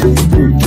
Ooh.